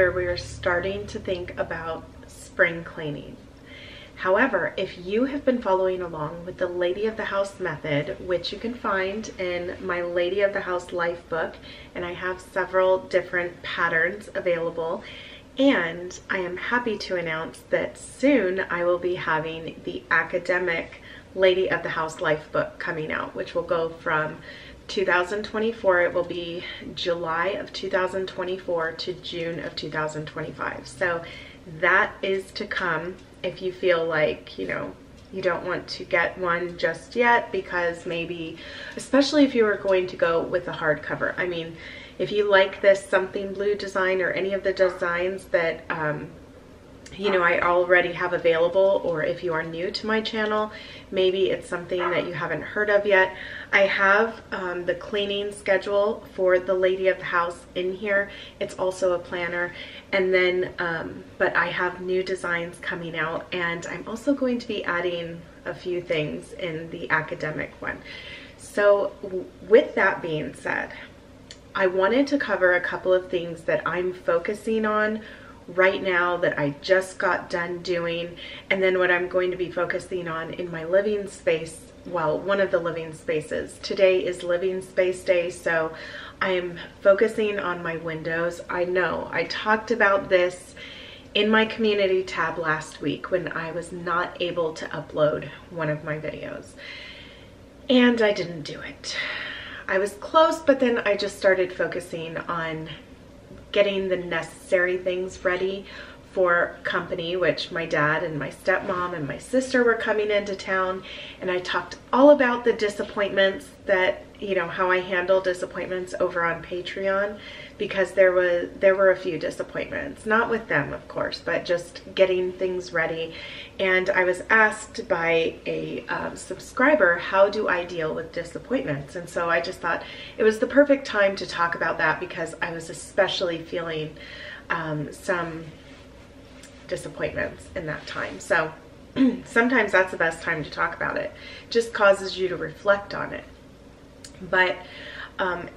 where we're starting to think about spring cleaning. However, if you have been following along with the Lady of the House method, which you can find in my Lady of the House Lifebook, and I have several different patterns available, and I am happy to announce that soon I will be having the academic Lady of the House Lifebook coming out, which will go from 2024. It will be July of 2024 to June of 2025. So that is to come if you feel like, you know, you don't want to get one just yet because maybe, especially if you are going to go with a hardcover. I mean, if you like this something blue design or any of the designs that um, you know I already have available or if you are new to my channel maybe it's something that you haven't heard of yet I have um, the cleaning schedule for the lady of the house in here. It's also a planner. And then um, but I have new designs coming out and I'm also going to be adding a few things in the academic one. So with that being said I wanted to cover a couple of things that I'm focusing on right now that I just got done doing and then what I'm going to be focusing on in my living space well one of the living spaces. Today is living space day so I'm focusing on my windows. I know I talked about this in my community tab last week when I was not able to upload one of my videos and I didn't do it. I was close but then I just started focusing on getting the necessary things ready for company, which my dad and my stepmom and my sister were coming into town. And I talked all about the disappointments that, you know, how I handle disappointments over on Patreon because there was there were a few disappointments. Not with them, of course, but just getting things ready. And I was asked by a um, subscriber, how do I deal with disappointments? And so I just thought it was the perfect time to talk about that because I was especially feeling um, some disappointments in that time. So sometimes that's the best time to talk about it. Just causes you to reflect on it. But um,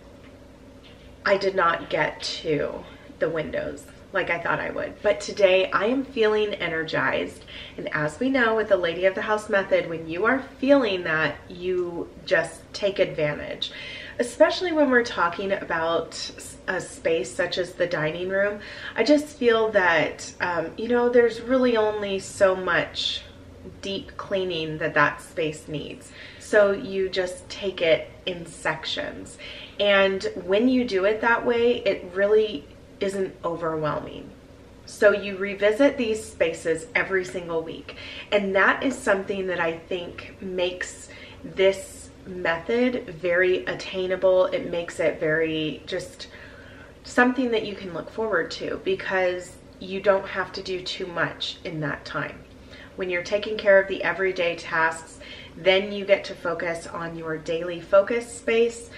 I did not get to the windows like I thought I would. But today I am feeling energized. And as we know with the Lady of the House method, when you are feeling that, you just take advantage especially when we're talking about a space such as the dining room. I just feel that, um, you know, there's really only so much deep cleaning that that space needs. So you just take it in sections. And when you do it that way, it really isn't overwhelming. So you revisit these spaces every single week. And that is something that I think makes this method very attainable. It makes it very just something that you can look forward to because you don't have to do too much in that time. When you're taking care of the everyday tasks, then you get to focus on your daily focus space.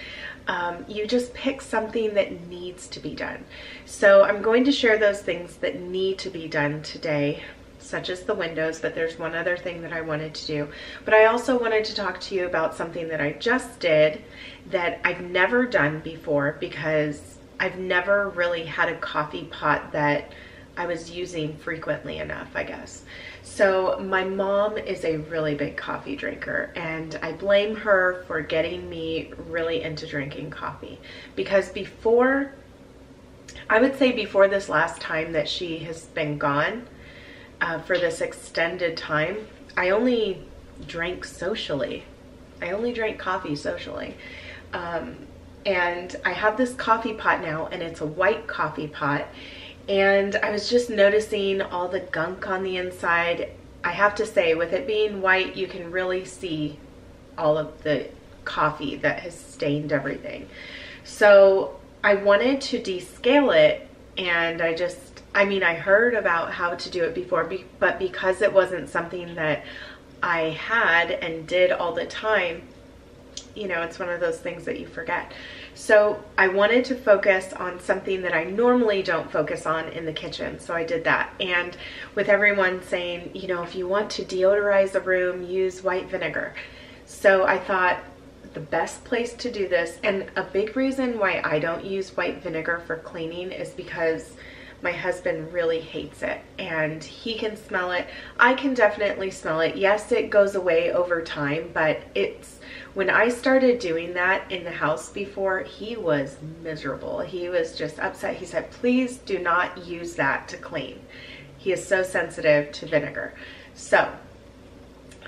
Um, you just pick something that needs to be done. So I'm going to share those things that need to be done today such as the windows, but there's one other thing that I wanted to do. But I also wanted to talk to you about something that I just did that I've never done before because I've never really had a coffee pot that I was using frequently enough, I guess. So my mom is a really big coffee drinker and I blame her for getting me really into drinking coffee because before, I would say before this last time that she has been gone, uh, for this extended time, I only drank socially. I only drank coffee socially. Um, and I have this coffee pot now and it's a white coffee pot. And I was just noticing all the gunk on the inside. I have to say with it being white, you can really see all of the coffee that has stained everything. So I wanted to descale it and I just I mean, I heard about how to do it before, but because it wasn't something that I had and did all the time, you know, it's one of those things that you forget. So I wanted to focus on something that I normally don't focus on in the kitchen. So I did that. And with everyone saying, you know, if you want to deodorize a room, use white vinegar. So I thought the best place to do this, and a big reason why I don't use white vinegar for cleaning is because my husband really hates it and he can smell it. I can definitely smell it. Yes, it goes away over time, but it's when I started doing that in the house before, he was miserable. He was just upset. He said, please do not use that to clean. He is so sensitive to vinegar. So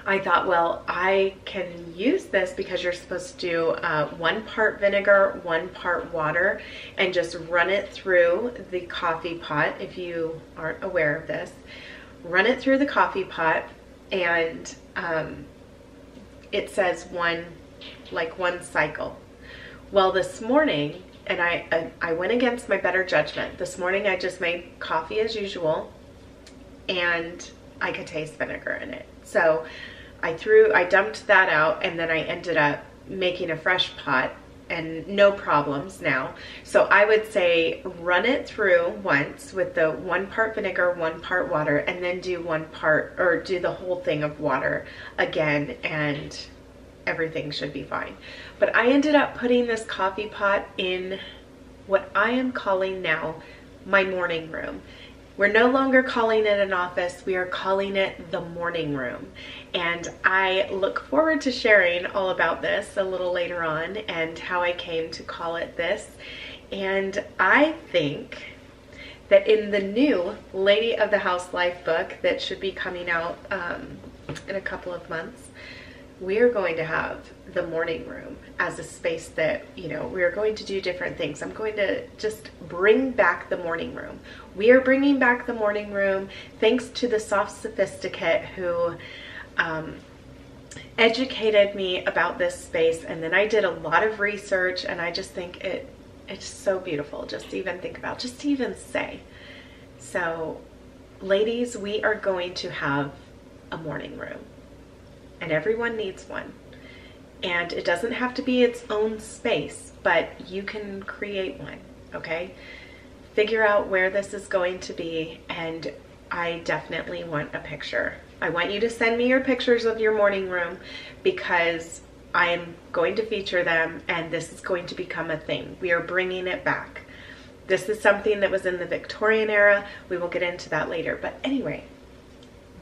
I thought, well, I can use this because you're supposed to do uh, one part vinegar, one part water, and just run it through the coffee pot if you aren't aware of this. Run it through the coffee pot, and um, it says one, like one cycle. Well, this morning, and I, I, I went against my better judgment. This morning I just made coffee as usual, and I could taste vinegar in it. So I threw, I dumped that out and then I ended up making a fresh pot and no problems now. So I would say run it through once with the one part vinegar, one part water, and then do one part or do the whole thing of water again and everything should be fine. But I ended up putting this coffee pot in what I am calling now my morning room. We're no longer calling it an office, we are calling it the morning room. And I look forward to sharing all about this a little later on and how I came to call it this. And I think that in the new Lady of the House Lifebook that should be coming out um, in a couple of months, we are going to have the morning room as a space that, you know, we are going to do different things. I'm going to just bring back the morning room. We are bringing back the morning room thanks to the soft sophisticate who um, educated me about this space. And then I did a lot of research and I just think it it's so beautiful just to even think about, just to even say. So ladies, we are going to have a morning room and everyone needs one. And it doesn't have to be its own space, but you can create one, okay? Figure out where this is going to be, and I definitely want a picture. I want you to send me your pictures of your morning room because I am going to feature them and this is going to become a thing. We are bringing it back. This is something that was in the Victorian era. We will get into that later. But anyway,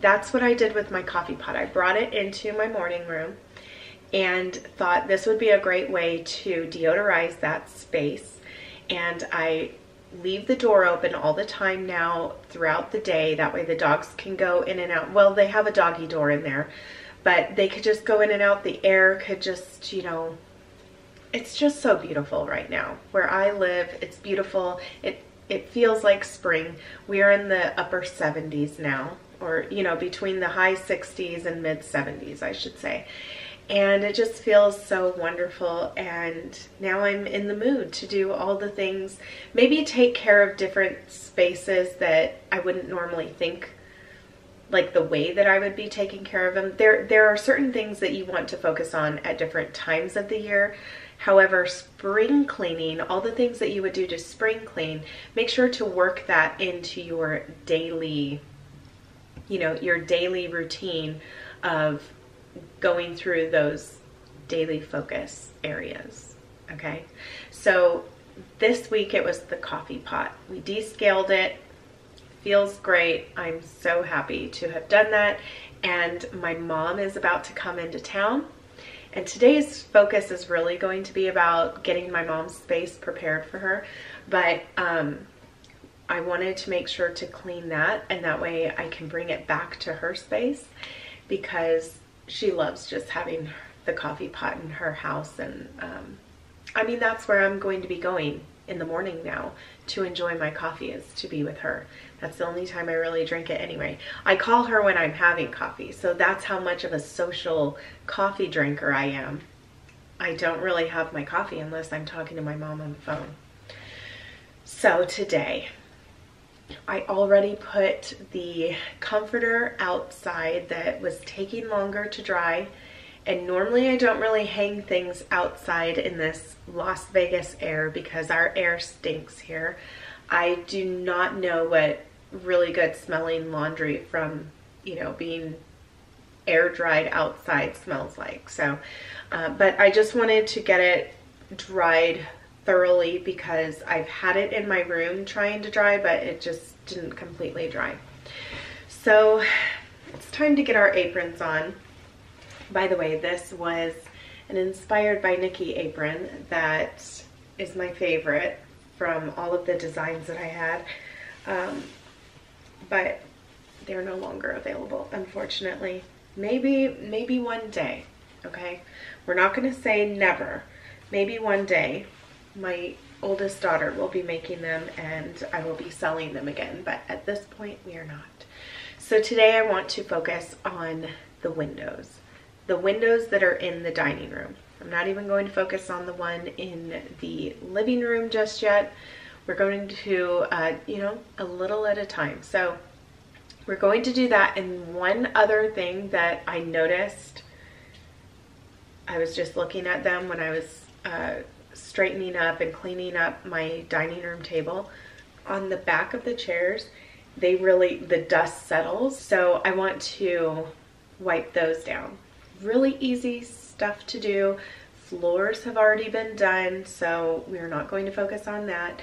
that's what I did with my coffee pot. I brought it into my morning room and thought this would be a great way to deodorize that space. And I leave the door open all the time now throughout the day. That way the dogs can go in and out. Well, they have a doggy door in there, but they could just go in and out. The air could just, you know, it's just so beautiful right now. Where I live, it's beautiful. It it feels like spring. We are in the upper 70s now or you know between the high 60s and mid 70s I should say. And it just feels so wonderful. And now I'm in the mood to do all the things maybe take care of different spaces that I wouldn't normally think like the way that I would be taking care of them. There there are certain things that you want to focus on at different times of the year. However spring cleaning all the things that you would do to spring clean make sure to work that into your daily you know, your daily routine of going through those daily focus areas. Okay. So this week it was the coffee pot. We descaled it. Feels great. I'm so happy to have done that. And my mom is about to come into town. And today's focus is really going to be about getting my mom's space prepared for her. But um, I wanted to make sure to clean that and that way I can bring it back to her space because she loves just having the coffee pot in her house and um, I mean that's where I'm going to be going in the morning now to enjoy my coffee is to be with her. That's the only time I really drink it anyway. I call her when I'm having coffee so that's how much of a social coffee drinker I am. I don't really have my coffee unless I'm talking to my mom on the phone. So today I already put the comforter outside that was taking longer to dry. And normally I don't really hang things outside in this Las Vegas air because our air stinks here. I do not know what really good smelling laundry from, you know, being air dried outside smells like. So, uh, but I just wanted to get it dried thoroughly because I've had it in my room trying to dry, but it just didn't completely dry. So it's time to get our aprons on. By the way, this was an inspired by Nikki apron that is my favorite from all of the designs that I had. Um, but they're no longer available, unfortunately. Maybe, maybe one day, okay? We're not gonna say never. Maybe one day my oldest daughter will be making them and I will be selling them again, but at this point we are not. So today I want to focus on the windows. The windows that are in the dining room. I'm not even going to focus on the one in the living room just yet. We're going to, uh, you know, a little at a time. So we're going to do that. And one other thing that I noticed, I was just looking at them when I was uh, straightening up and cleaning up my dining room table. On the back of the chairs, they really, the dust settles. So I want to wipe those down. Really easy stuff to do. Floors have already been done, so we're not going to focus on that,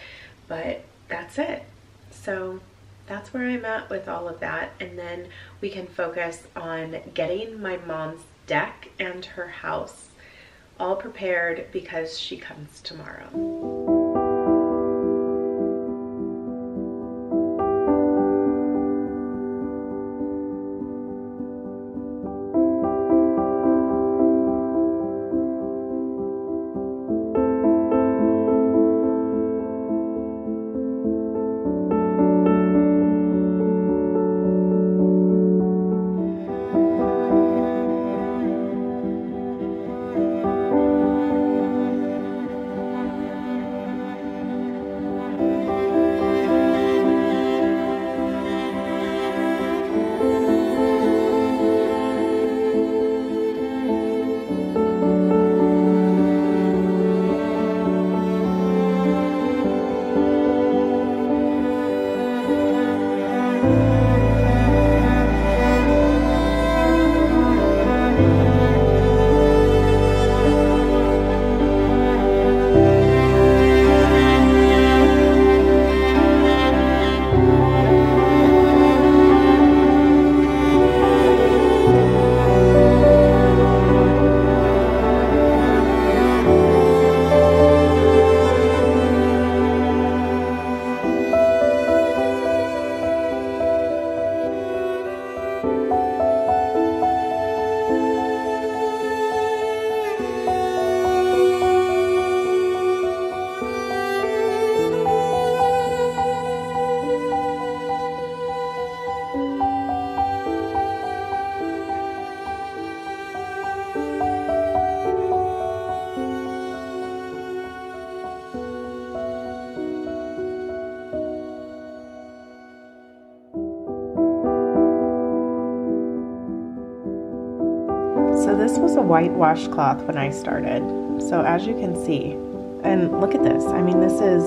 but that's it. So that's where I'm at with all of that. And then we can focus on getting my mom's deck and her house all prepared because she comes tomorrow. White washcloth when I started. So as you can see, and look at this. I mean, this is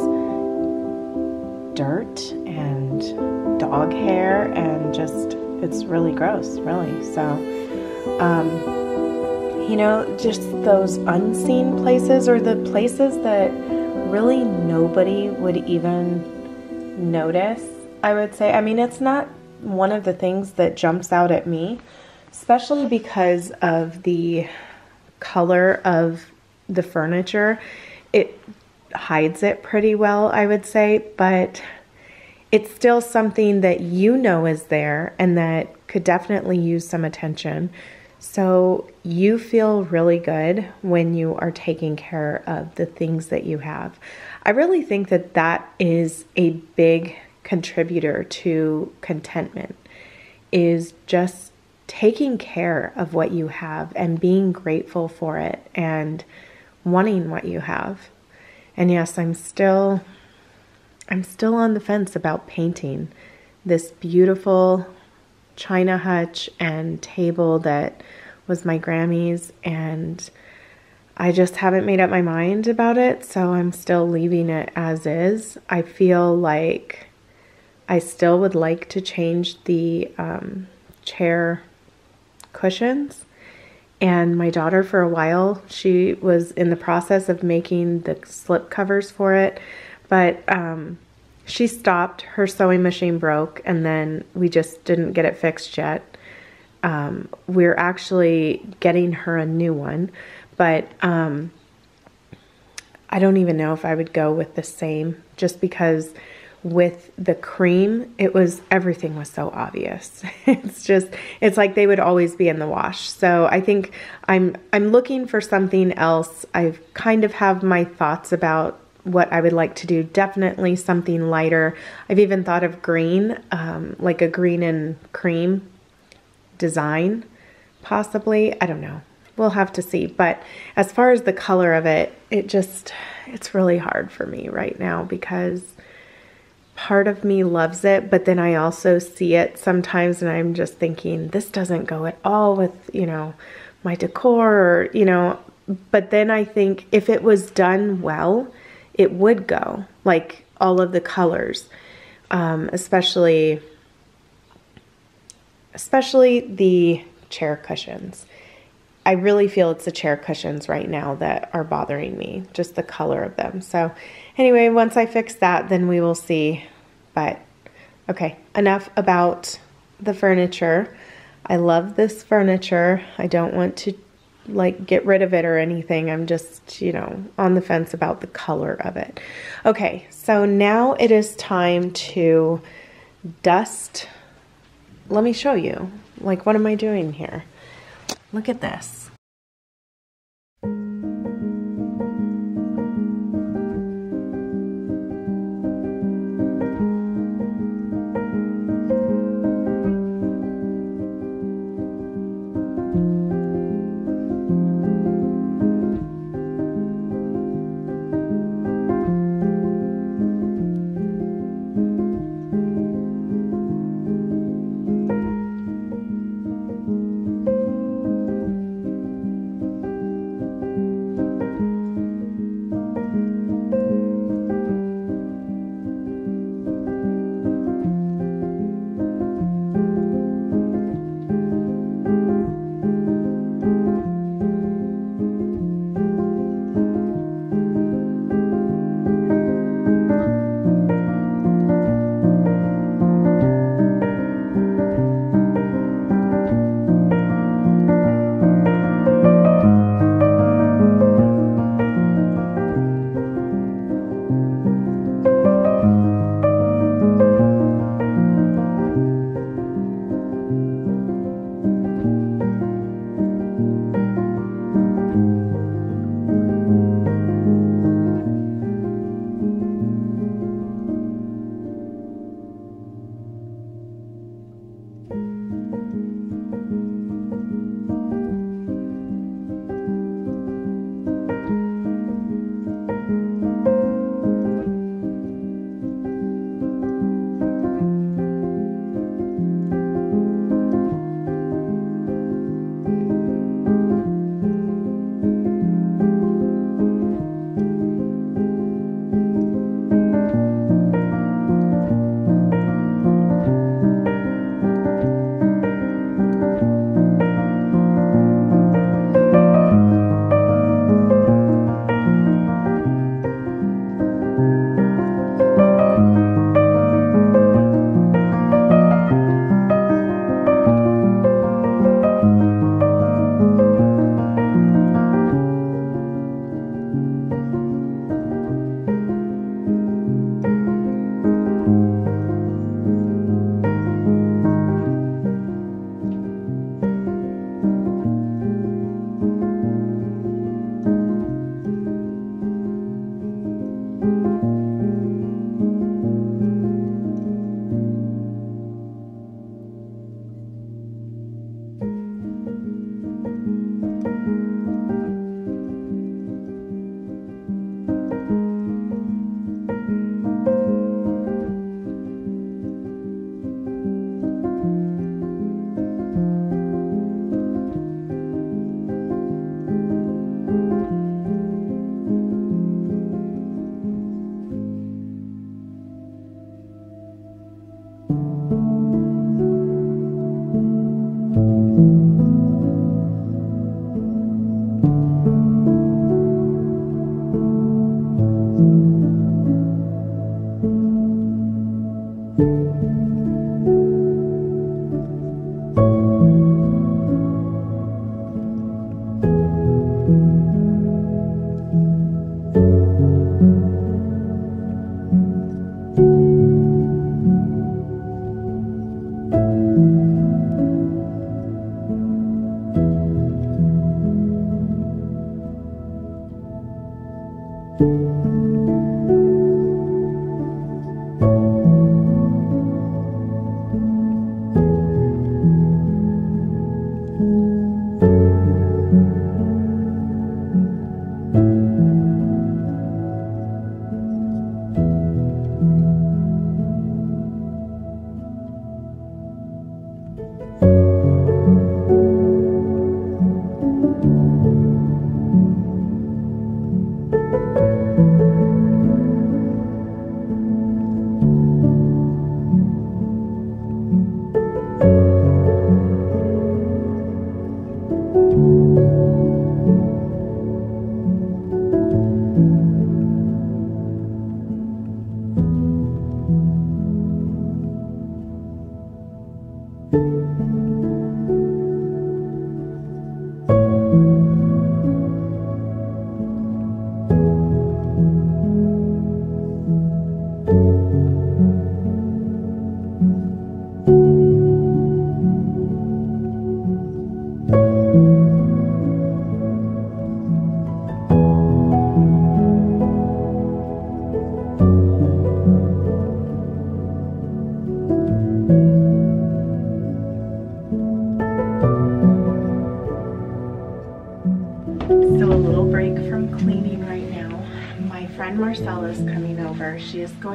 dirt and dog hair and just, it's really gross, really. So, um, you know, just those unseen places or the places that really nobody would even notice, I would say. I mean, it's not one of the things that jumps out at me especially because of the color of the furniture. It hides it pretty well, I would say, but it's still something that you know is there and that could definitely use some attention. So you feel really good when you are taking care of the things that you have. I really think that that is a big contributor to contentment is just taking care of what you have and being grateful for it and wanting what you have. And yes, I'm still I'm still on the fence about painting this beautiful china hutch and table that was my Grammy's and I just haven't made up my mind about it, so I'm still leaving it as is. I feel like I still would like to change the um, chair cushions. And my daughter, for a while, she was in the process of making the slip covers for it. But um, she stopped, her sewing machine broke, and then we just didn't get it fixed yet. Um, we're actually getting her a new one, but um, I don't even know if I would go with the same just because with the cream, it was everything was so obvious. it's just it's like they would always be in the wash. So I think I'm I'm looking for something else. I kind of have my thoughts about what I would like to do. Definitely something lighter. I've even thought of green, um, like a green and cream design, possibly. I don't know. We'll have to see. But as far as the color of it, it just, it's really hard for me right now because part of me loves it, but then I also see it sometimes and I'm just thinking, this doesn't go at all with, you know, my decor or, you know, but then I think if it was done well, it would go like all of the colors, um, especially, especially the chair cushions. I really feel it's the chair cushions right now that are bothering me, just the color of them. So anyway, once I fix that, then we will see. But okay, enough about the furniture. I love this furniture. I don't want to like get rid of it or anything. I'm just, you know, on the fence about the color of it. Okay, so now it is time to dust. Let me show you. Like, what am I doing here? Look at this.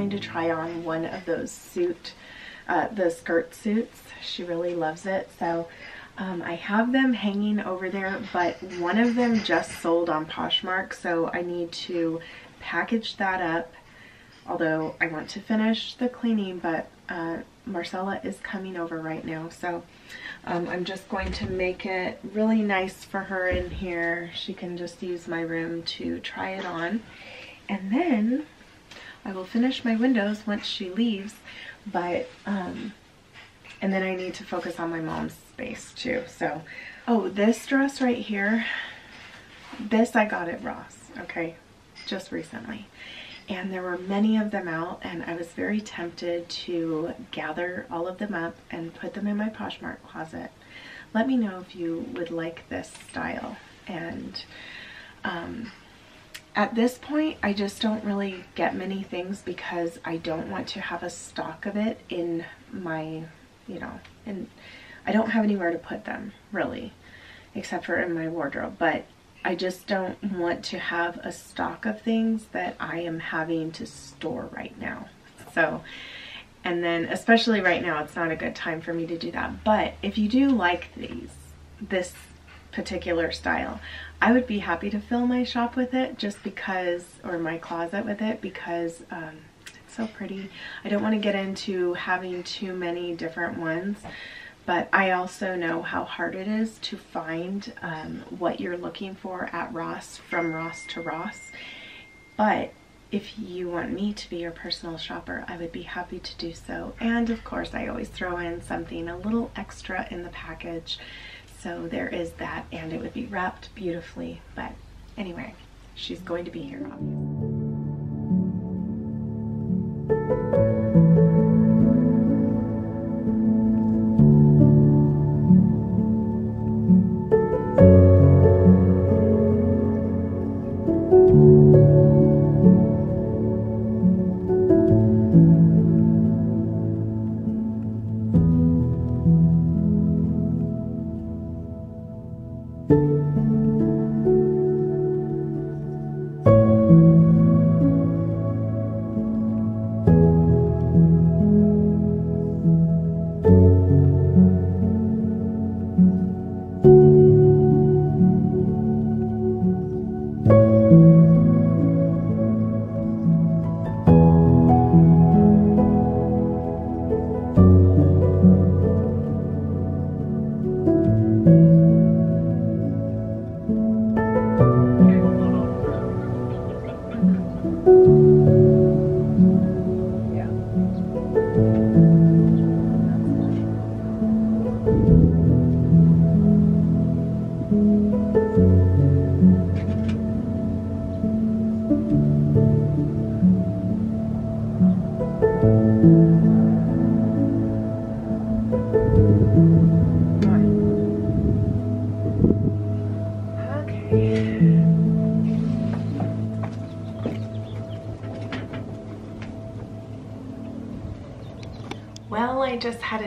Going to try on one of those suit, uh, the skirt suits. She really loves it. So um, I have them hanging over there, but one of them just sold on Poshmark. So I need to package that up. Although I want to finish the cleaning, but uh, Marcella is coming over right now. So um, I'm just going to make it really nice for her in here. She can just use my room to try it on. And then I will finish my windows once she leaves, but, um, and then I need to focus on my mom's space too. So, oh, this dress right here, this I got at Ross, okay, just recently. And there were many of them out and I was very tempted to gather all of them up and put them in my Poshmark closet. Let me know if you would like this style and um, at this point, I just don't really get many things because I don't want to have a stock of it in my, you know, and I don't have anywhere to put them, really, except for in my wardrobe. But I just don't want to have a stock of things that I am having to store right now. So, and then especially right now, it's not a good time for me to do that. But if you do like these, this particular style. I would be happy to fill my shop with it just because, or my closet with it because um, it's so pretty. I don't want to get into having too many different ones, but I also know how hard it is to find um, what you're looking for at Ross from Ross to Ross. But if you want me to be your personal shopper, I would be happy to do so. And of course, I always throw in something a little extra in the package so there is that and it would be wrapped beautifully. But anyway, she's going to be here obviously.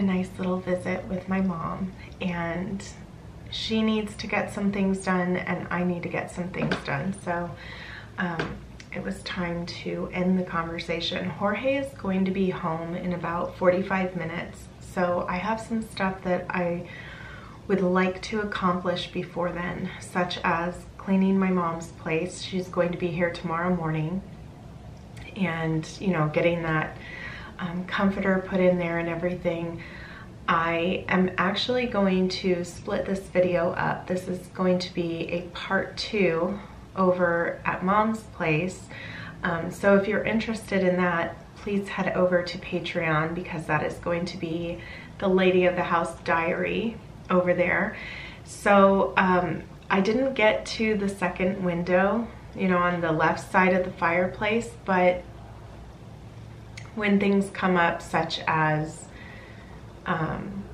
Nice little visit with my mom and she needs to get some things done and I need to get some things done. So um, it was time to end the conversation. Jorge is going to be home in about 45 minutes. So I have some stuff that I would like to accomplish before then, such as cleaning my mom's place. She's going to be here tomorrow morning and, you know, getting that um, comforter put in there and everything. I am actually going to split this video up. This is going to be a part two over at mom's place. Um, so if you're interested in that, please head over to Patreon because that is going to be the Lady of the House diary over there. So um, I didn't get to the second window, you know, on the left side of the fireplace, but when things come up such as um,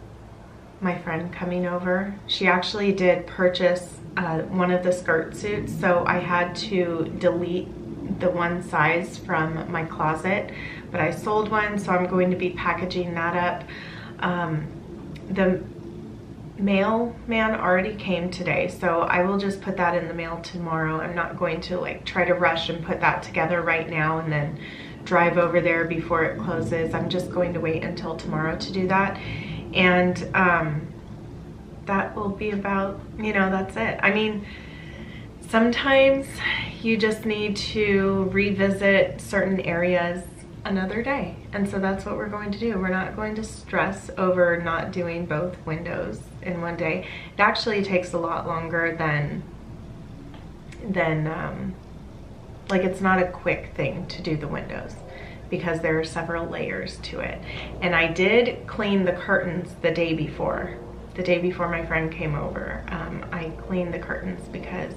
my friend coming over, she actually did purchase uh, one of the skirt suits, so I had to delete the one size from my closet, but I sold one, so I'm going to be packaging that up. Um, the mailman already came today, so I will just put that in the mail tomorrow. I'm not going to like try to rush and put that together right now and then drive over there before it closes. I'm just going to wait until tomorrow to do that. And um, that will be about, you know, that's it. I mean, sometimes you just need to revisit certain areas another day. And so that's what we're going to do. We're not going to stress over not doing both windows in one day. It actually takes a lot longer than, than um, like it's not a quick thing to do the windows because there are several layers to it. And I did clean the curtains the day before, the day before my friend came over. Um, I cleaned the curtains because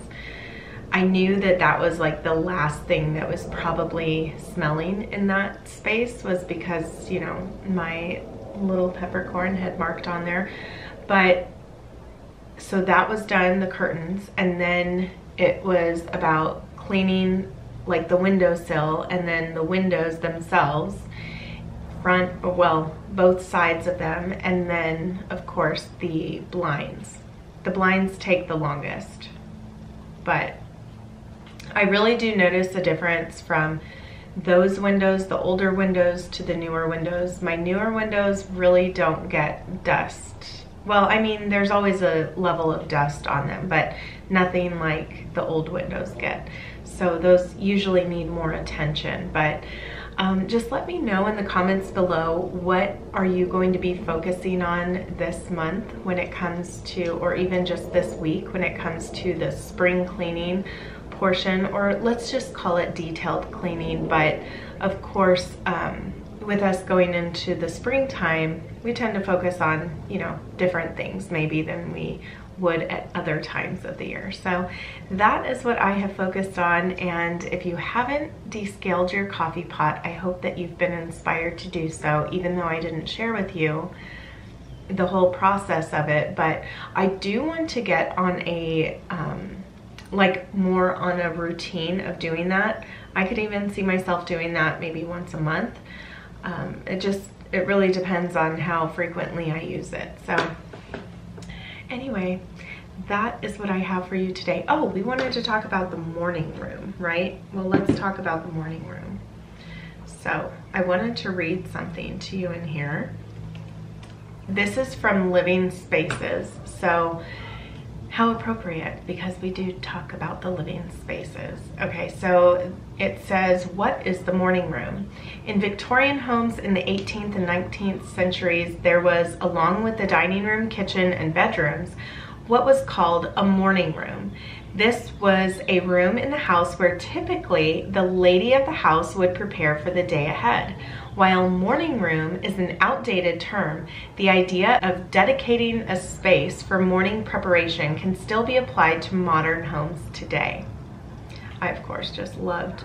I knew that that was like the last thing that was probably smelling in that space was because, you know, my little peppercorn had marked on there. But so that was done, the curtains, and then it was about cleaning like the windowsill and then the windows themselves front well both sides of them and then of course the blinds the blinds take the longest but I really do notice a difference from those windows, the older windows to the newer windows. My newer windows really don't get dust. Well, I mean, there's always a level of dust on them, but nothing like the old windows get. So those usually need more attention, but um, just let me know in the comments below what are you going to be focusing on this month when it comes to, or even just this week when it comes to the spring cleaning portion, or let's just call it detailed cleaning. But of course, um, with us going into the springtime, we tend to focus on, you know, different things maybe than we would at other times of the year. So that is what I have focused on. And if you haven't descaled your coffee pot, I hope that you've been inspired to do so, even though I didn't share with you the whole process of it. But I do want to get on a, um, like more on a routine of doing that. I could even see myself doing that maybe once a month. Um, it just, it really depends on how frequently I use it. So anyway, that is what I have for you today. Oh, we wanted to talk about the morning room, right? Well, let's talk about the morning room. So I wanted to read something to you in here. This is from Living Spaces. So how appropriate because we do talk about the living spaces. Okay, so it says, what is the morning room? In Victorian homes in the 18th and 19th centuries, there was, along with the dining room, kitchen, and bedrooms, what was called a morning room. This was a room in the house where typically the lady of the house would prepare for the day ahead. While morning room is an outdated term, the idea of dedicating a space for morning preparation can still be applied to modern homes today. I, of course, just loved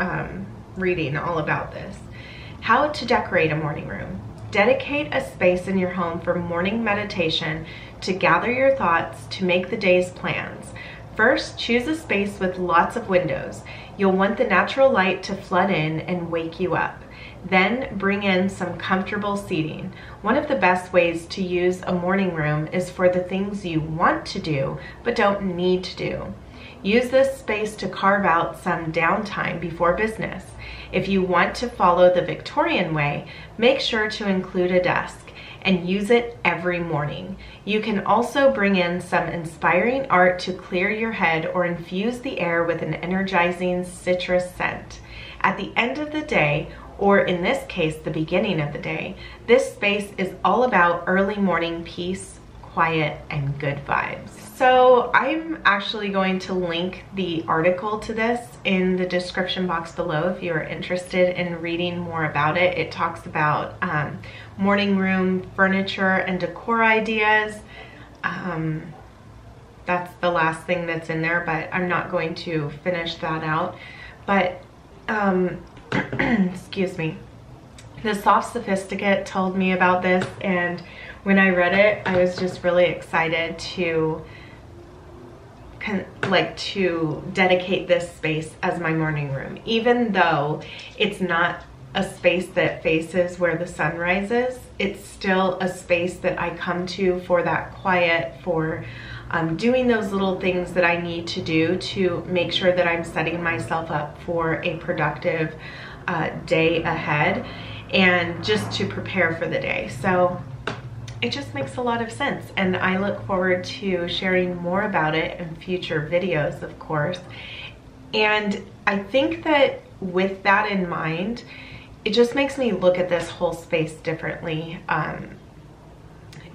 um, reading all about this. How to decorate a morning room. Dedicate a space in your home for morning meditation to gather your thoughts to make the day's plans. First, choose a space with lots of windows. You'll want the natural light to flood in and wake you up. Then bring in some comfortable seating. One of the best ways to use a morning room is for the things you want to do but don't need to do. Use this space to carve out some downtime before business. If you want to follow the Victorian way, make sure to include a desk and use it every morning. You can also bring in some inspiring art to clear your head or infuse the air with an energizing citrus scent. At the end of the day, or in this case, the beginning of the day, this space is all about early morning peace, quiet, and good vibes. So I'm actually going to link the article to this in the description box below if you're interested in reading more about it. It talks about um, morning room furniture and decor ideas. Um, that's the last thing that's in there, but I'm not going to finish that out. But, um, excuse me, the Soft Sophisticate told me about this and when I read it, I was just really excited to like to dedicate this space as my morning room, even though it's not a space that faces where the sun rises. It's still a space that I come to for that quiet, for um, doing those little things that I need to do to make sure that I'm setting myself up for a productive uh, day ahead and just to prepare for the day. So it just makes a lot of sense. And I look forward to sharing more about it in future videos of course. And I think that with that in mind it just makes me look at this whole space differently. Um,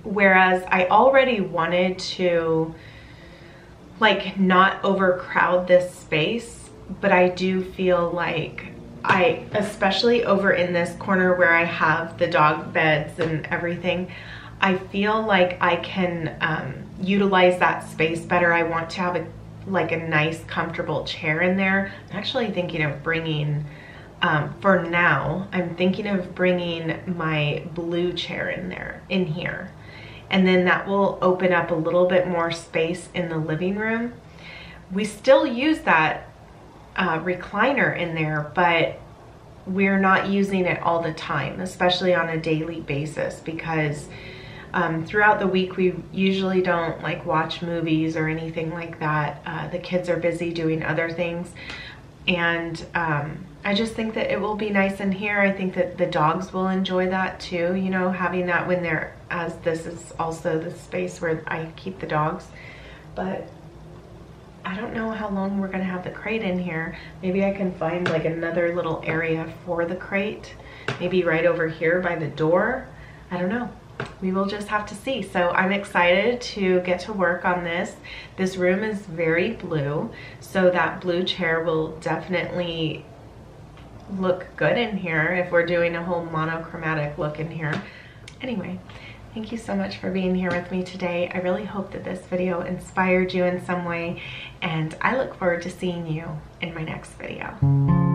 whereas I already wanted to like not overcrowd this space but I do feel like I especially over in this corner where I have the dog beds and everything I feel like I can um, utilize that space better. I want to have a like a nice comfortable chair in there. I'm actually thinking of bringing, um, for now, I'm thinking of bringing my blue chair in there, in here. And then that will open up a little bit more space in the living room. We still use that uh, recliner in there, but we're not using it all the time, especially on a daily basis because um, throughout the week, we usually don't like watch movies or anything like that. Uh, the kids are busy doing other things. And um, I just think that it will be nice in here. I think that the dogs will enjoy that too, you know, having that when they're, as this is also the space where I keep the dogs. But I don't know how long we're gonna have the crate in here. Maybe I can find like another little area for the crate. Maybe right over here by the door. I don't know we will just have to see. So I'm excited to get to work on this. This room is very blue, so that blue chair will definitely look good in here if we're doing a whole monochromatic look in here. Anyway, thank you so much for being here with me today. I really hope that this video inspired you in some way, and I look forward to seeing you in my next video.